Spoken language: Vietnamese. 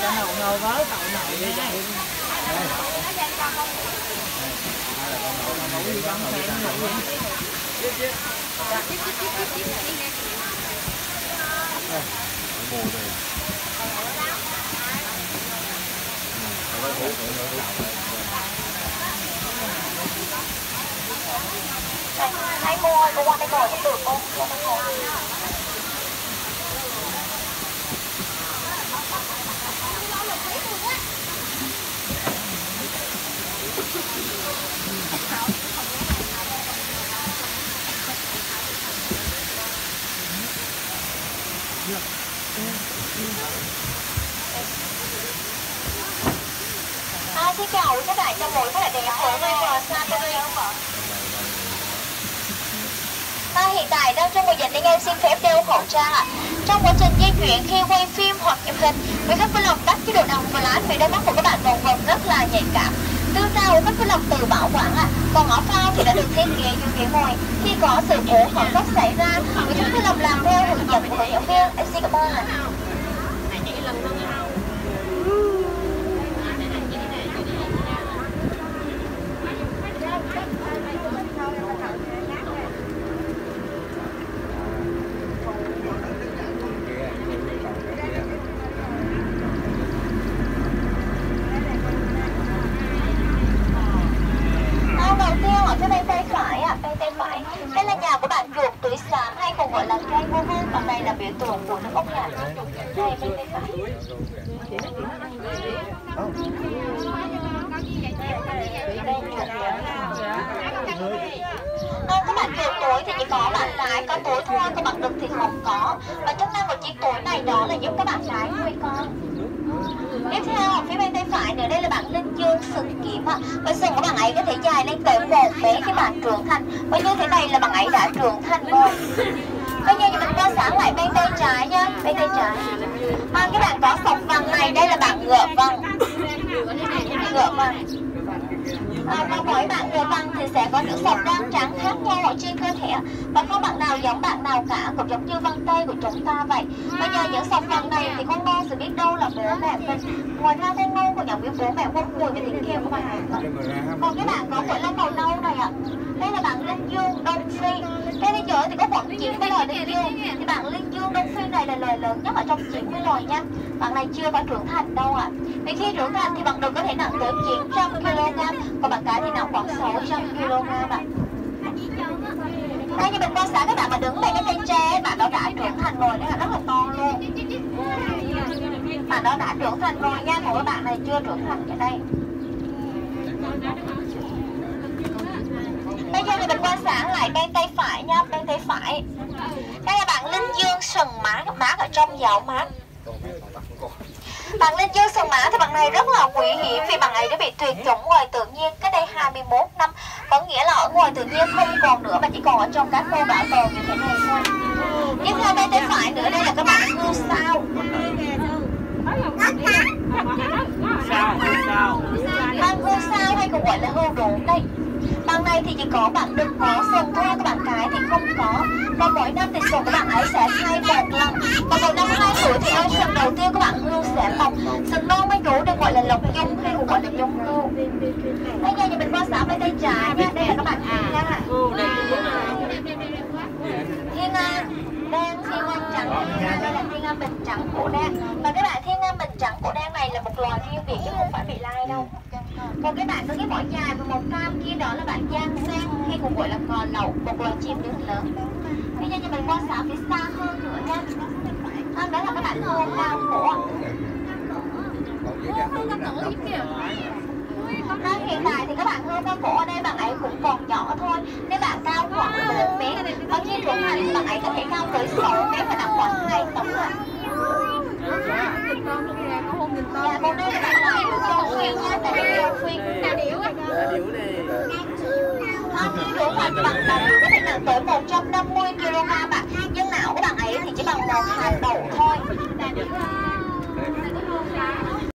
cho nầu nầu với cậu nầu đi nha nấu cô qua đây ngồi cũng được cô. Qua đây ngồi. À, xin hiện tại đang trong mùa dịch nên em xin phép đeo khẩu trang ạ. Trong quá trình di chuyển khi quay phim hoặc chụp hình, quý khách vui lòng tắt chế độ đồng và lái vì đôi mắt của các bạn đồng vật rất là nhạy cảm. Tương sau các vui lòng tự bảo quản ạ. Còn ở phao thì đã được thiết kế dưới ghế ngồi. Khi có sự cố khẩn cấp xảy ra, quý khách vui lòng làm theo hướng dẫn của hướng dẫn viên. Em xin cảm ơn ạ đầu tiên ở phía bên À, tay phải ạ, bên tay phải. Đây là nhà của bạn ruột túi xám hay còn gọi là cây vô hương. Còn đây là biểu tượng của nước ốc nhà. Đây bên tay phải. Ờ, các bạn chuột tối thì chỉ có bạn gái có tối thôi, còn bạn đực thì không có. Và chức năng của chiếc tối này đó là giúp các bạn gái nuôi con. Tiếp theo, ở phía bên tay phải nữa đây là bạn Linh Dương sừng kiếm ạ. Và sừng của bạn ấy có thể dài lên tới một mấy khi bạn trưởng thành. Và như thế này là bạn ấy đã trưởng thành rồi. Bây giờ thì mình quan sáng lại bên tay trái nhá, bên tay trái. À, các bạn có sọc vàng này, đây là bạn ngựa vàng. Ngựa vàng. Ờ, à, và mỗi bạn người văn thì sẽ có những sọc đen trắng khác nhau ở trên cơ thể. Và không bạn nào giống bạn nào cả cũng giống như vân tay của chúng ta vậy. Bây giờ những sọc vàng này thì con mong sẽ biết đâu là bố mẹ mình. Ngoài ra con mong còn nhận biết bố mẹ không mùi và tiếng kêu của bạn nữa. còn cái bạn có của lông màu nâu này ạ. Đây là bạn linh dương đông phi đây đi chợ thì có khoảng 90 loài linh dương thì bạn linh dương đông phi này là loài lớn nhất ở trong 90 loài nha. Bạn này chưa có trưởng thành đâu ạ. Vì khi trưởng thành thì bạn đừng có thể nặng tới 900 kg còn bạn cái thì nặng khoảng 600 kg ạ. Đây như mình quan sát các bạn mà đứng bên cái cây tre bạn đó đã trưởng thành rồi đấy là rất là to luôn. Bạn đó đã trưởng thành rồi nha một bạn này chưa trưởng thành ở đây thì mình quan sát lại bên tay phải nha, bên tay phải. Đây là bạn Linh Dương sừng má má ở trong dạo mát. Bạn Linh Dương sừng mã thì bạn này rất là nguy hiểm vì bạn ấy đã bị tuyệt chủng ngoài tự nhiên cách đây 21 năm. Có nghĩa là ở ngoài tự nhiên không còn nữa mà chỉ còn ở trong các khu bảo tồn như thế này thôi. Tiếp theo bên tay phải nữa đây là các bạn ngư sao. sao sao sao hay còn gọi là hươu đốn đây nay thì chỉ có bạn được có sừng thôi, các bạn cái thì không có. Và mỗi năm thì sừng của bạn ấy sẽ thay một lần. Và vào năm hai tuổi thì đôi sừng đầu tiên các bạn hươu sẽ mọc. Sừng non mới đủ được gọi là lộc nhung hay còn gọi là nhung hươu. Bây giờ thì mình qua xã bên tay trái nha, đây là các bạn à. Thiên Nga đen thiên nga trắng đây là thiên nga bình trắng cổ đen và các bạn thiên nga bình trắng cổ đen này là một loài riêng biệt chứ không phải bị lai đâu còn cái bạn có cái mỏ dài và màu cam kia đó là bạn giang sen hay còn gọi là cò lậu một loài chim rất lớn. Bây giờ thì mình quan sát phía xa hơn nữa nha. À, đó là các bạn hồ cao cổ Đang vâng, hiện tại thì các bạn hươu cao cổ ở đây bạn ấy cũng còn nhỏ thôi. Nếu bạn cao khoảng 1 mét Và khi trưởng thành bạn ấy có thể cao tới 6 mét và nặng khoảng 2 tấn ạ. thành mặt bằng có thể nặng tới 100